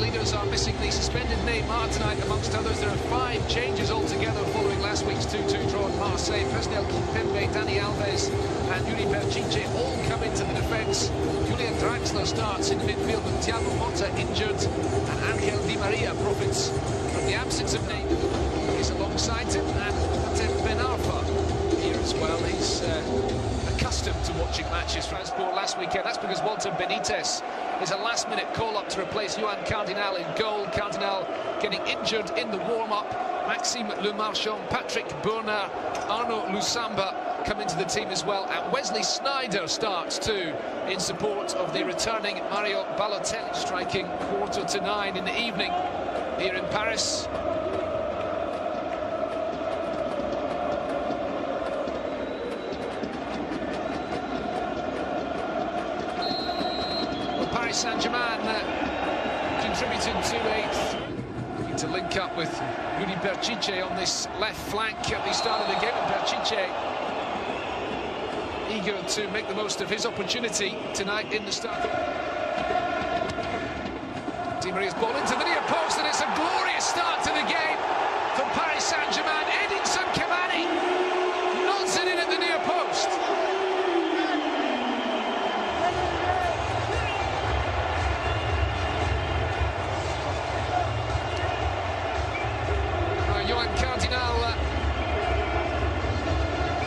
Leaders are missing the suspended Neymar tonight, amongst others. There are five changes altogether following last week's 2-2 draw at Marseille. Presnel Kimpembe, Dani Alves and Yuri Berchiche all come into the defence. Julian Draxler starts in the midfield with Thiago Motta injured. And Angel Di Maria profits from the absence of Neymar. He's alongside him and Hatem Ben Arfa here as well. He's uh, accustomed to watching matches for Sport last weekend. That's because Walter Benitez is a last-minute call-up to replace Yoan Cardinale in goal. Cardinale getting injured in the warm-up. Maxime Le Marchand, Patrick Burner, Arnaud Lusamba come into the team as well. And Wesley Sneijder starts too in support of the returning Mario Balotelli, striking quarter to nine in the evening here in Paris. Well, Paris Saint-Germain uh, contributed to a to link up with Yuri Berchiche on this left flank at the start of the game. Berchiche eager to make the most of his opportunity tonight in the start. Di Maria's ball into the near post, and it's a glorious start to the game from Paris Saint-Germain. Edinson Cavani nods it in at the near post. Uh, Yoan Cardinale, uh,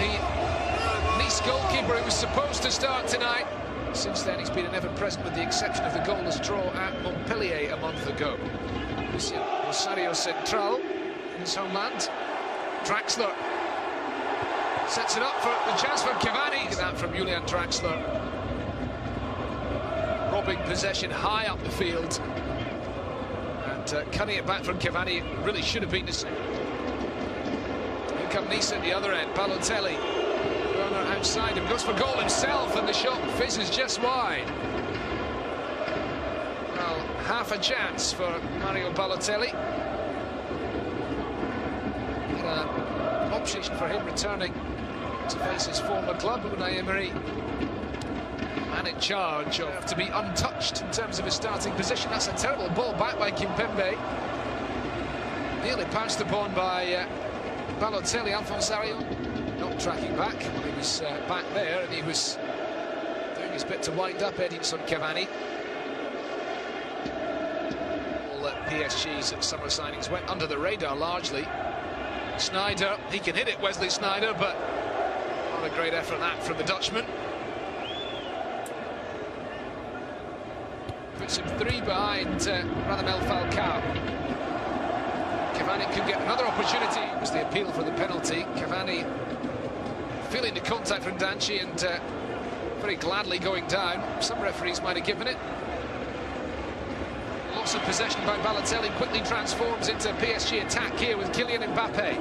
the Nice goalkeeper who was supposed to start tonight. Since then, he's been an ever-present with the exception of the goalless draw at Montpellier a month ago. Rosario Central in his homeland. Draxler sets it up for the chance for Cavani. That from Julian Draxler. Robbing possession high up the field. And uh, cutting it back from Cavani really should have been the same. Here come Nice at the other end. Balotelli. Outside him. Goes for goal himself. And the shot fizzes just wide. Well, half a chance for Mario Balotelli. Uh, option for him returning to face his former club, Unai Emery. Man in charge of to be untouched in terms of his starting position. That's a terrible ball back by Kimpembe. Nearly pounced upon by uh, Balotelli, Alphonse. Not tracking back. He was uh, back there and he was doing his bit to wind up Edinson Cavani. All uh, PSG's summer signings went under the radar largely. Sneijder, he can hit it, Wesley Sneijder, but not a great effort that from the Dutchman. Puts him three behind uh, Radamel Falcao. Cavani could get another opportunity. It was the appeal for the penalty. Cavani feeling the contact from Dante and uh, very gladly going down. Some referees might have given it. Loss of possession by Balotelli quickly transforms into PSG attack here with Kylian Mbappe.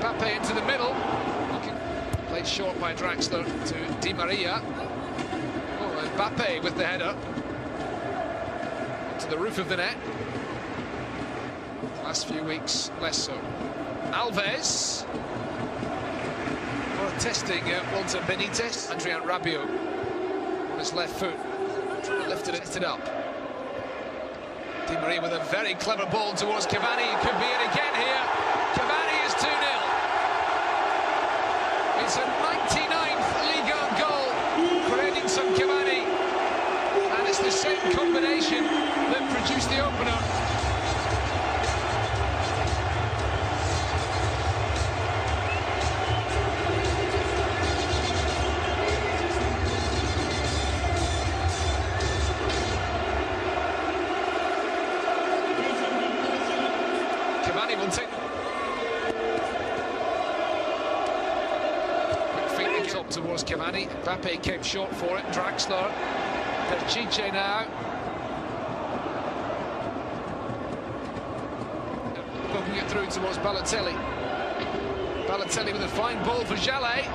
Mbappe into the middle. Played short by Draxler to Di Maria. Oh, Mbappe with the header. To the roof of the net. Last few weeks, less so. Alves. Testing uh, Walter Benitez. Adrien Rabiot on his left foot. Trying to lift it, up. Di Maria with a very clever ball towards Cavani. It could be it again here. Cavani is 2-0. It's a 99th Ligue 1 goal for Edinson Cavani. And it's the same combination that produced the opener. Top towards Cavani. Mbappe came short for it. Draxler. Berchiche now. Poking it through towards Balotelli. Balotelli with a fine ball for Jallet.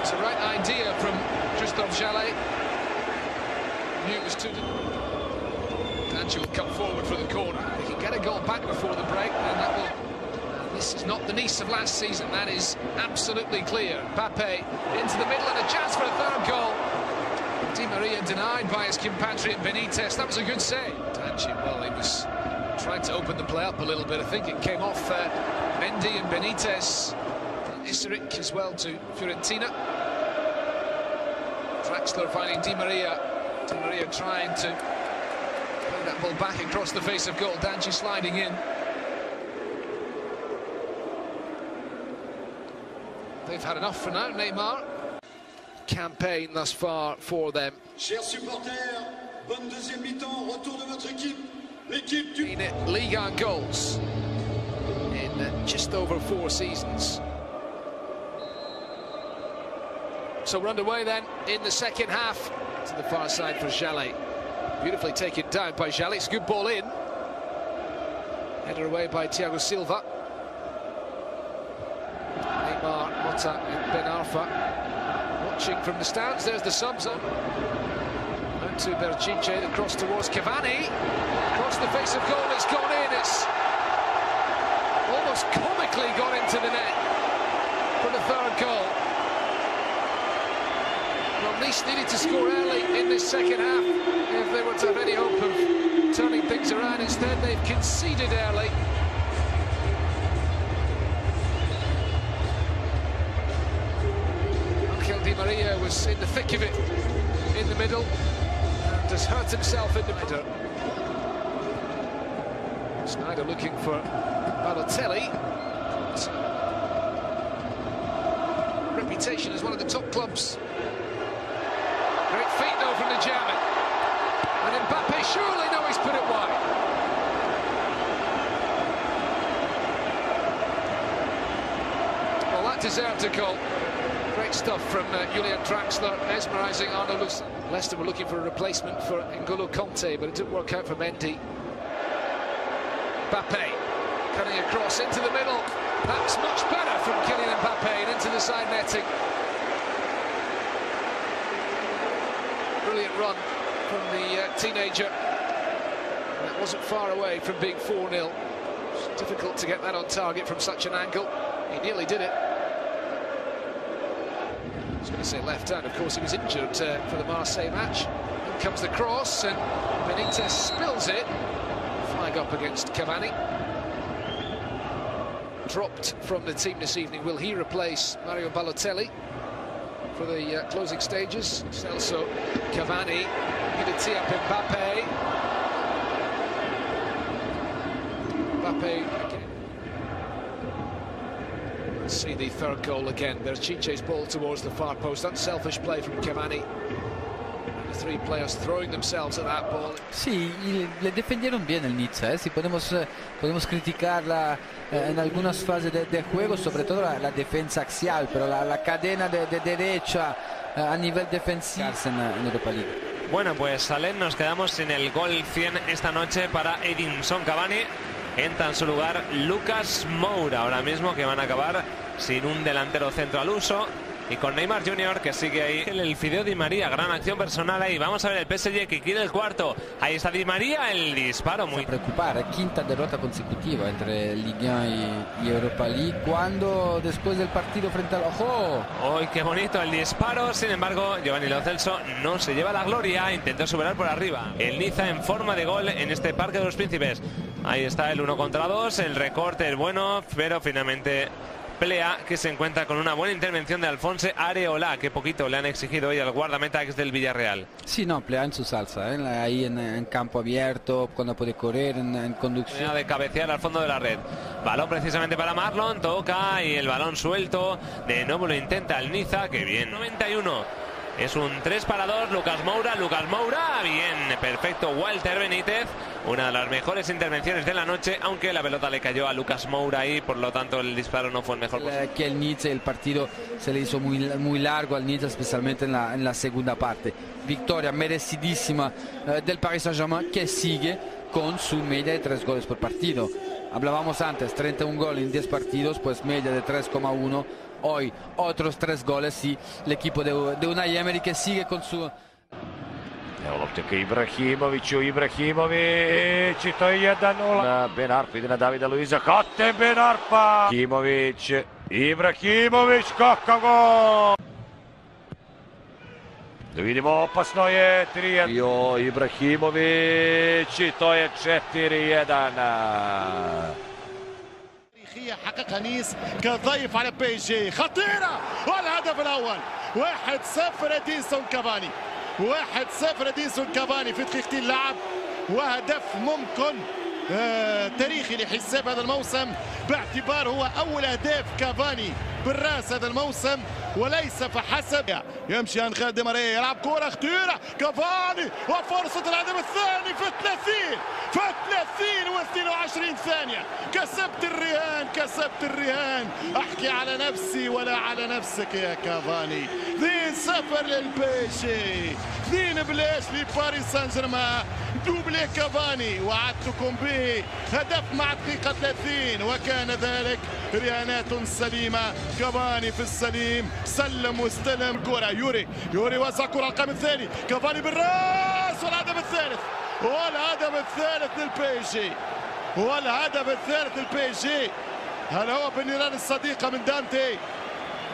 It's a right idea from Christophe Jallet. Knew it was too. Dante will come forward for the corner. He can get a goal back before the break, and that will. This is not the Nice of last season. That is absolutely clear. Pape into the middle and a chance for a third goal. Di Maria denied by his compatriot Benitez. That was a good save. Dante, well, he was trying to open the play up a little bit. I think it came off uh, Mendy and Benitez. Iseric as well to Fiorentina. Draxler finding Di Maria. Di Maria trying to play that ball back across the face of goal. Dante sliding in. They've had enough for now, Neymar. Campaign thus far for them. Chers supporters, bonne deuxième mi-temps, retour de votre équipe. L'équipe du... In Ligue 1 goals in just over four seasons. So we're underway then in the second half to the far side for Jallet. Beautifully taken down by Jallet. It's a good ball in. Header away by Thiago Silva. Neymar, And Ben Arfa watching from the stands. There's the subs. Out to Berchiche, the cross towards Cavani. Across the face of goal, it's gone in. It's almost comically gone into the net for the third goal. Well, Nice needed to score early in this second half if they were to have any hope of turning things around. Instead, they've conceded early. Maria was in the thick of it in the middle and has hurt himself in the middle. Sneijder looking for Balotelli. Reputation as one of the top clubs. Great feet though from the German. And Mbappe surely knows he's put it wide. Well, that deserved a goal. Great stuff from uh, Julian Draxler, mesmerising Arno Luce. Leicester were looking for a replacement for N'Golo Kanté, but it didn't work out for Mendy. Mbappe cutting across into the middle. That's much better from Kylian Mbappe and into the side netting. Brilliant run from the uh, teenager. That wasn't far away from being 4-0. Difficult to get that on target from such an angle. He nearly did it. I was going to say left hand. Of course, he was injured uh, for the Marseille match. In comes the cross, and Benitez spills it. Flag up against Cavani. Dropped from the team this evening. Will he replace Mario Balotelli for the uh, closing stages? Celso, Cavani, going to tee up Mbappe. Mbappe see the third goal again. There's Chiche's ball towards the far post. Unselfish play from Cavani. And the three players throwing themselves at that ball. Sí, y le defendieron bien el Nizza, ¿eh? sí, podemos, eh, podemos criticarla eh, en algunas fases de, de juego, sobre todo la, la defensa axial, pero la, la cadena de, de derecha eh, a nivel defensivo en, en Europa League. Bueno, pues Salen, nos quedamos sin el gol 100 esta noche para Edinson Cavani. Entra en su lugar Lucas Moura, ahora mismo que van a acabar sin un delantero centro al uso. Y con Neymar Jr. que sigue ahí el Fideo Di María, gran acción personal ahí. Vamos a ver el PSG que quiere el cuarto. Ahí está Di María, el disparo muy... preocupar, quinta derrota consecutiva entre Ligue 1 y, y, Europa League. Cuando después del partido frente al Ojo. ¡Uy, qué bonito el disparo! Sin embargo, Giovanni Lo Celso no se lleva la gloria, intentó superar por arriba. El Niza en forma de gol en este Parque de los Príncipes. Ahí está el uno contra dos, el recorte es bueno, pero finalmente Plea que se encuentra con una buena intervención de Alfonso Areola, que poquito le han exigido hoy al guardameta ex del Villarreal. Sí, no, Plea en su salsa, ¿eh? ahí en, en, campo abierto, cuando puede correr, en, en conducción. De cabecear al fondo de la red. Balón precisamente para Marlon, toca y el balón suelto. De nuevo lo intenta el Niza, que bien. 91. Es un 3 para 2, Lucas Moura, Lucas Moura, bien, perfecto, Walter Benítez, una de las mejores intervenciones de la noche, aunque la pelota le cayó a Lucas Moura y por lo tanto el disparo no fue el mejor. Que el Nietzsche, el partido se le hizo muy, muy largo al Nietzsche, especialmente en la, en la segunda parte. Victoria merecidísima eh, del Paris Saint-Germain que sigue con su media de 3 goles por partido. Hablábamos antes, 31 goles en 10 partidos, pues media de 3,1 hoy otros tres goles y el equipo de, de Unai Emery que sigue con su... Evo loptika Ibrahimoviću, Ibrahimović i to je 1-0. Na Ben Arfa ide na Davida Luiza, Hate Ben Arfa. Ibrahimović, Ibrahimović, kakav gol! Da vidimo, opasno je 3-1. Jo, Ibrahimović i to je 4-1. حققها نيس كضيف على بي جي خطيرة والهدف الأول واحد صفر ادينسون كافاني واحد صفر إدينسون كافاني في دقيقتين لعب وهدف ممكن آه تاريخي لحساب هذا الموسم. باعتبار هو أول أهداف كافاني بالرأس هذا الموسم وليس فحسب. يمشي انخيل دي ماريا يلعب كرة خطيرة. كافاني وفرصة الهدف الثاني في 30 في 30 و22 ثانية. كسبت الرهان كسبت الرهان. أحكي على نفسي ولا على نفسك يا كافاني. 2 0 للبيشي 2 بلاش لباريس سان جيرمان دوبلي كافاني. وعدتكم به. هدف مع دقيقة 30 وكان ذلك رهانات سليمة. كافاني في السليم. سلم واستلم. كرة. يوري. يوري وزع كرة القائم الثاني. كافاني بالراس. والهدف الثالث. والهدف الثالث للبيجي والهدف الثالث للبيجي هل هو بالنيران الصديقة من دانتي؟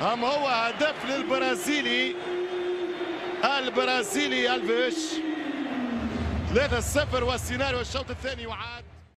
أم هو هدف للبرازيلي البرازيلي ألفيش. 3-0 والسيناريو الشوط الثاني وعاد.